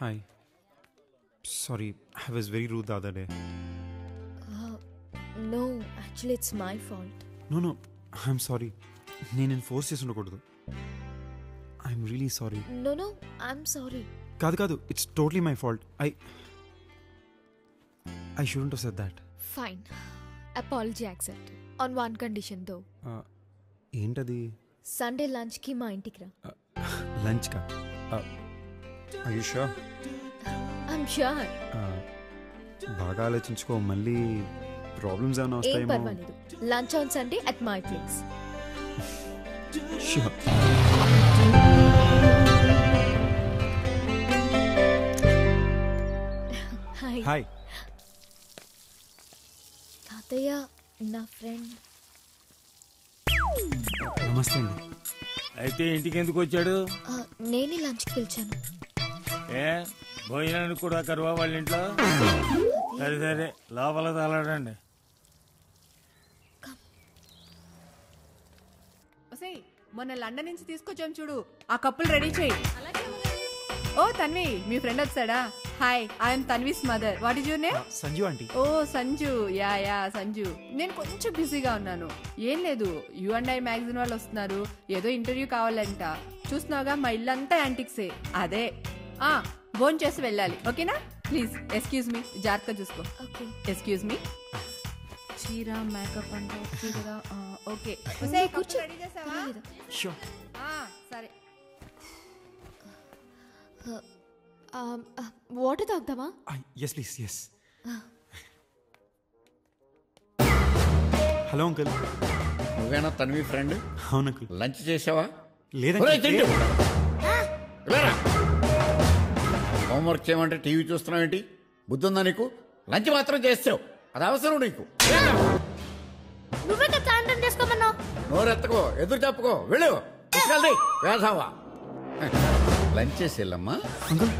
Hi. Sorry, I was very rude the other day. No actually it's my fault No, no, I'm sorry. నేను నేను force చేసి ఉండకూడదు. I'm really sorry no no I'm sorry కాదు కాదు it's totally my fault I I shouldn't said that fine apology accept on one కండిషన్తో ఏంటది? Sunday లంచ్కి మా ఇంటికి రా. లంచ్ కా? ఆయుషా ఐఎమ్ షూర్ బాగా ఆలోచించుకో. మళ్ళీ ప్రాబ్లమ్స్ ఏమైనా ఏం వస్తాయేమో. పర్వాలేదు. Lunch on Sunday at my place Sure. Hi hi తాతయ్య నా ఫ్రెండ్ నమస్తే అండి. అయితే ఇంటికి ఎందుకు వచ్చాడు? నేనే లంచ్కి పిలిచాను. ఏ? భోజనానికి కూడా కరువా వాళ్ళ ఇంట్లో? సరే సరే. లోపల తలాడండి. మొన్న లండన్ నుంచి తీసుకొచ్చాం చూడు. ఆ కప్పులు రెడీ చేయి. ఓ తన్వి మీ ఫ్రెండ్ వచ్చాడా? Hi I'm Tanvi's mother what is your name? Sanju aunty. Oh Sanju. Yeah yeah Sanju. నేను కొంచెం బిజీగా ఉన్నాను. ఏం లేదు యు అండ్ ఐ మ్యాగజైన్ వాళ్ళు వస్తున్నారు. ఏదో ఇంటర్వ్యూ కావాలంట. చూస్తున్నావుగా మా ఇల్లంతా యాంటిక్సే. అదే. ఆ ఫోన్ చేసి వెళ్ళాలి. ఓకేనా? ప్లీజ్ ఎక్స్క్యూజ్ మీ జాగ్రత్తగా చూసుకో. ఓకే. ఎక్స్క్యూజ్ మీ చీర మేకప్ అంటే ఓకే కదా. ఓకే. కూర్చో. రెడీ చేసావా? సరే. Water తాగుదామా yes please yes hello uncle నువ్వేనా తన్వి ఫ్రెండ్ అవును అంకుల్ లంచ్ చేసావా? లేదండి హోంవర్క్ చేయమంటే టీవీ చూస్తున్నావు ఏంటి? బుద్ధి ఉందా నీకు? లంచ్ మాత్రం చేస్తావు. అది అవసరం నీకు. నువ్వే కదా సాయంత్రం చేసుకోమన్నావు. నోరెత్తకో ఎదురు చెప్పుకో. వెళ్ళు. తీసుకెళ్ళి. వేసావా లంచ్ చేసి వెళ్ళమ్మా. అంకుల్.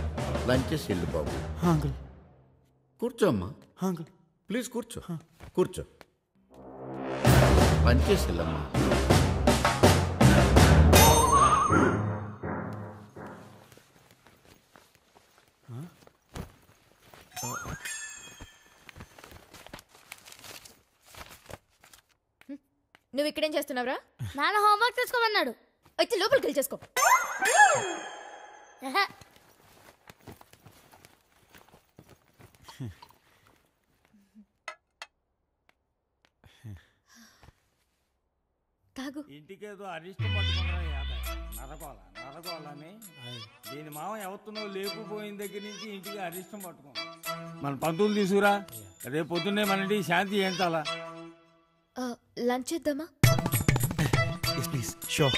లంచ్ చేసి వెళ్ళు బాబు. అంకుల్. కూర్చోమ్మా అంకుల్. ప్లీజ్ కూర్చో. కూర్చో. లంచ్ చేసి వెళ్ళమ్మా. నువ్వు ఇక్కడేం చేస్తున్నావురా? నాన్న హోంవర్క్ చేసుకోమన్నాడు అయితే లోపలికి వెళ్ళి చేసుకో. తాగు. ఇంటికేదో అరిష్టం నరకోల నరకోలని దీని మామ ఎవరినో లేపుపోయిన దగ్గర నుంచి ఇంటికి అరిష్టం పట్టుకో మన పంతులు తీసుకురా. రేపు పొద్దున్నే మన ఇంటికి శాంతి ఏంటాలా? లంచ్ చేద్దామా? ఎస్ ప్లీజ్ షూర్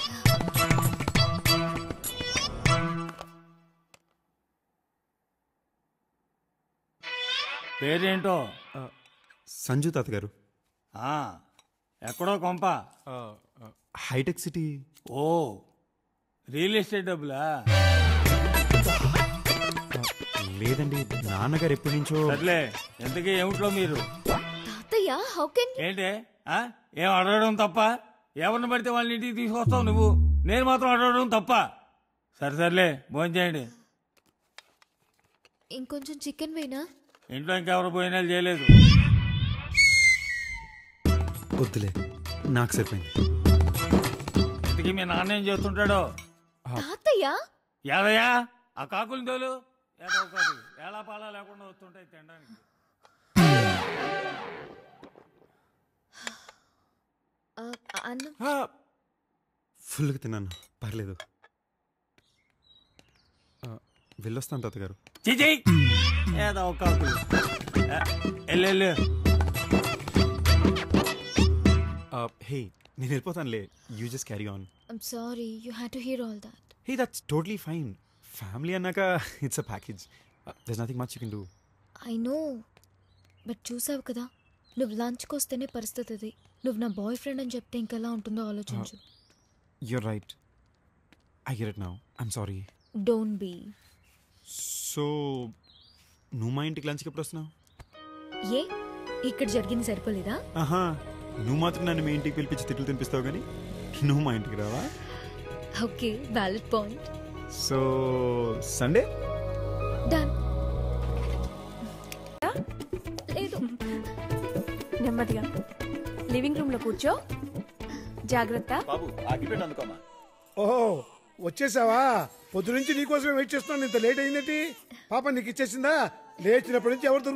పేరేంటో? సంజు తాత గారు ఆ, ఎక్కడో కొంప. Hitech city. ఓ రియల్ ఎస్టేట్ డబ్బులా? లేదండి నాన్నగారు ఎప్పటి నుంచో సర్లే ఎంతకీ ఏమిట్లో మీరు? తాతయ్య హౌ కెన్ ఏంటే? ఆ? ఏం అడగడం తప్ప? ఎవరిని పడితే వాళ్ళ ఇంటికి తీసుకొస్తావు నువ్వు? నేను మాత్రం అడగడం తప్ప. సరే సర్లే భోజనం చేయండి. ఇంకొంచెం చికెన్ వేనా? ఇంట్లో ఇంకెవరు భోజనాలు చేయలేదు. వద్దులే నాకు సరిపోయింది. ఇంతకీ మీ నాన్న ఏం చేస్తుంటాడో? తాతయ్య? యాదయ్యా ఆ కాకులు తోలు. ఏదో ఒకటి ఏలా పాలా లేకుండా వస్తుంటాయి తినడానికి ఆ, అన్నం ఫుల్గా తిన్నాను. పర్లేదు. వెళ్ళొస్తాను తాతగారు. ఏదో ఒక హే నేను వెళ్ళిపోతానులే. You just carry on I'm sorry you had to hear all that hey that's totally fine family అన్నాక it's a package that's nothing much you can do I know but చూసావు కదా నువ్వు లంచ్కి వస్తేనే పరిస్థితి అది నువ్వు నా బాయ్ ఫ్రెండ్ అని చెప్తే ఇంకెలా ఉంటుందో ఆలోచించు. You're right I get it now I'm sorry don't be so నువ్వు మా ఇంటికి లంచ్కి ఎప్పుడు వస్తున్నావు? ఏ? ఇక్కడ జరిగింది సరిపోలేదా? ఆహా నువ్వు మాత్రం నన్ను మీ ఇంటికి పిలిపించి తిట్లు తినిపిస్తావు కానీ నువ్వు మా ఇంటికి రావా? Okay valid point so Sunday done కూర్చో. జాగ్రత్త. బాబు ఆగిపెట్టి అందుకోమా. ఓహో వచ్చేసావా? పొద్దు నుంచి నీకోసమే వెయిట్ చేస్తున్నాను. ఇంత లేట్ అయిందేంటి? పాప నీకు ఇచ్చేసిందా? లేచినప్పటి నుంచి ఎవరు దొరుకుతారు?